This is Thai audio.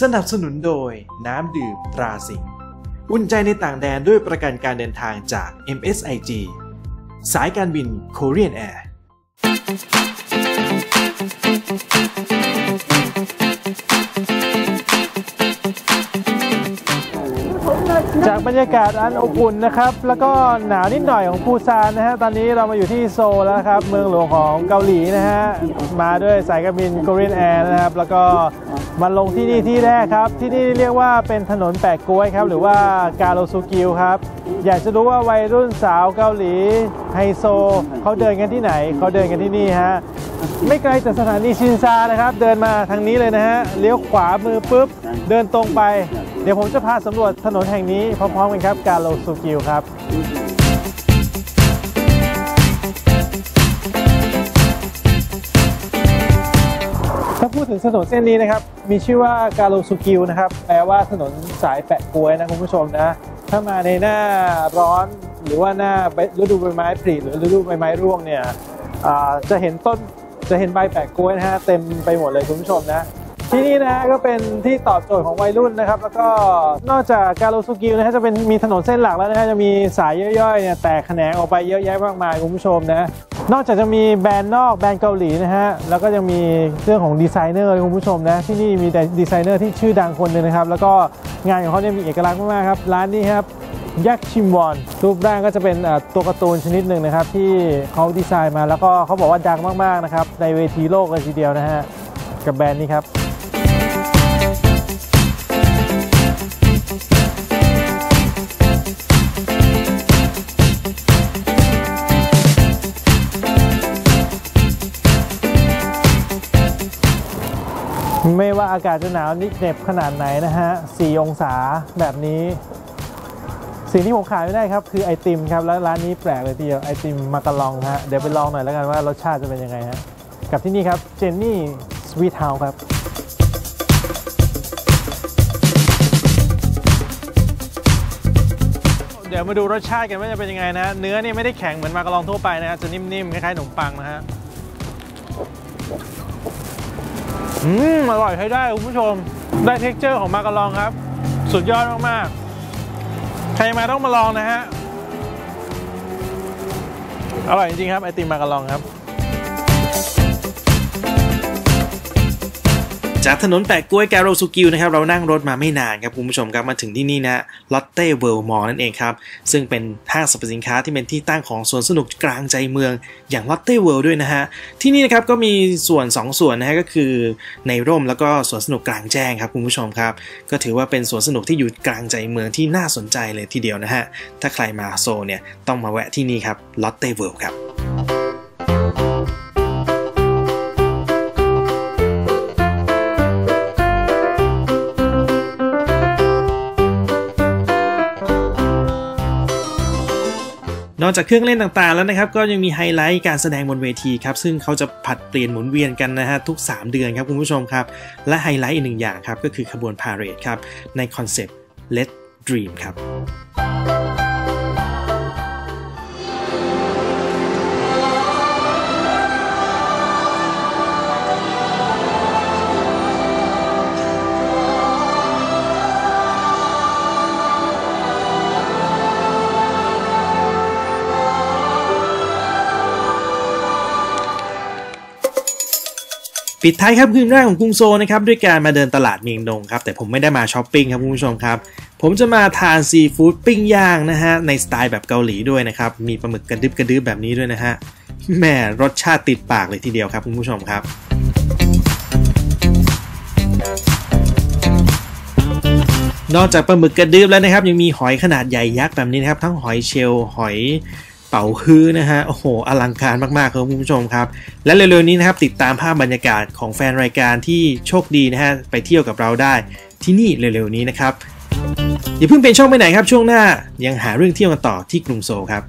สนับสนุนโดยน้ำดื่มตราสิงห์อุ่นใจในต่างแดนด้วยประกันการเดินทางจาก MSIG สายการบิน Korean Air จากบรรยากาศอันอบอุ่นนะครับ แล้วก็หนาวนิดหน่อยของปูซานนะฮะ ตอนนี้เรามาอยู่ที่โซลแล้วครับ เมืองหลวงของเกาหลีนะฮะ มาด้วยสายการบิน Korean Air นะครับ แล้วก็ มาลงที่นี่ที่แรกครับ ที่นี่เรียกว่าเป็นถนนแปะก๊วยครับ หรือว่ากาโรซูกิลครับ อยากจะรู้ว่าวัยรุ่นสาวเกาหลีไฮโซเขาเดินกันที่ไหน เขาเดินกันที่นี่ฮะไม่ไกลจากสถานีชินซานะครับ เดินมาทางนี้เลยนะฮะเลี้ยวขวามือปุ๊บ เดินตรงไป เดี๋ยวผมจะพาสำรวจถนนแห่งนี้พร้อมๆกันครับกาโรซูกิลครับ ถึงถนนเส้นนี้นะครับ มีชื่อว่ากาโลซูกิวนะครับ แปลว่าถนนสายแปะกล้วยนะคุณผู้ชมนะ ถ้ามาในหน้าร้อนหรือว่าหน้าฤดูใบไม้ผลิหรือฤดูใบไม้ร่วงเนี่ยจะเห็นต้นจะเห็นใบแปะกล้วยนะฮะเต็มไปหมดเลยคุณผู้ชมนะ ที่นี่นะก็เป็นที่ตอบโจทย์ของวัยรุ่นนะครับ แล้วก็นอกจากกาโรซูกิวนะฮะจะเป็นมีถนนเส้นหลักแล้วนะฮะจะมีสายย่อยๆเนี่ยแตกแขนงออกไปเยอะแยะมากมายคุณผู้ชมนะ นอกจากจะมีแบรนด์นอกแบรนด์เกาหลีนะฮะ แล้วก็ยังมีเรื่องของดีไซเนอร์เลยคุณผู้ชมนะ ที่นี่มีแต่ดีไซเนอร์ที่ชื่อดังคนหนึ่งนะครับ แล้วก็งานของเขาเนี่ยมีเอกลักษณ์มากๆครับ ร้านนี้ครับยักษ์ชิมวอนรูปร่างก็จะเป็นตัวการ์ตูนชนิดหนึ่งนะครับ ที่เขาดีไซน์มาแล้วก็เขาบอกว่าดังมากๆนะครับในเวทีโลกเลยทีเดียวนะฮะกับแบรนด์นี้ครับ ไม่ว่าอากาศจะหนาวนิดเหน็บขนาดไหนนะฮะ 4 องศาแบบนี้ สิ่งที่ผมขายไม่ได้ครับ คือไอติมครับ แล้วร้านนี้แปลกเลยทีเดียวไอติมมากะลองฮะ เดี๋ยวไปลองหน่อยแล้วกันว่ารสชาติจะเป็นยังไงฮะ กับที่นี่ครับเจนนี่สวีทเฮาส์ครับเดี๋ยวมาดูรสชาติกันว่าจะเป็นยังไงนะ เนื้อเนี่ยไม่ได้แข็งเหมือนมากะลองทั่วไปนะฮะจะนิ่มๆคล้ายๆขนมปังนะฮะ อืมอร่อยใช้ได้คุณผู้ชม ได้ texture ของมาการองครับ สุดยอดมากๆ ใครมาต้องมาลองนะฮะ อร่อยจริงๆครับไอติมมาการองครับ จากถนนแปะกล้วยแกรโรซูกิวนะครับเรานั่งรถมาไม่นานครับคุณผู้ชมครับมาถึงที่นี่นะลอตเต้เวิลด์มอลล์นั่นเองครับ ซึ่งเป็นห้างสรรพสินค้าที่เป็นที่ตั้งของสวนสนุกกลางใจเมืองอย่างลอตเต้เวิลด์ด้วยนะฮะ ที่นี่นะครับก็มีส่วน 2 ส่วนนะฮะก็คือในร่มแล้วก็สวนสนุกกลางแจ้งครับคุณผู้ชมครับ ก็ถือว่าเป็นสวนสนุกที่อยู่กลางใจเมืองที่น่าสนใจเลยทีเดียวนะฮะถ้าใครมาโซเนี่ยต้องมาแวะที่นี่ครับลอตเต้เวิลด์ครับ นอกจากเครื่องเล่นต่างๆแล้วนะครับก็ยังมีไฮไลท์การแสดงบนเวทีครับซึ่งเขาจะผัดเปลี่ยนหมุนเวียนกันนะฮะทุก 3 เดือนครับคุณผู้ชมครับ และไฮไลท์อีกหนึ่งอย่างครับก็คือขบวนพาเหรดครับในคอนเซปต์ Let's Dream ครับ ปิดท้ายครับคืนแรกของกรุงโซลนะครับด้วยการมาเดินตลาดเมียงดงครับแต่ผมไม่ได้มาช้อปปิ้งครับคุณผู้ชมครับ ผมจะมาทานซีฟู้ดปิ้งย่างนะฮะในสไตล์แบบเกาหลีด้วยนะครับมีปลาหมึกกระดึ๊บกระดึ๊บแบบนี้ด้วยนะฮะแม่รสชาติติดปากเลยทีเดียวครับคุณผู้ชมครับนอกจากปลาหมึกกระดึ๊บแล้วนะครับยังมีหอยขนาดใหญ่ยักษ์แบบนี้นะครับทั้งหอยเชลล์หอย เป๋าฮื้อนะฮะโอ้โหอลังการมากๆครับคุณผู้ชมครับ และเร็วๆนี้นะครับติดตามภาพบรรยากาศของแฟนรายการที่โชคดีนะฮะไปเที่ยวกับเราได้ที่นี่เร็วๆนี้นะครับอย่าเพิ่งเป็นช่องไปไหนครับช่วงหน้ายังหาเรื่องเที่ยวกันต่อที่กรุงโซลครับ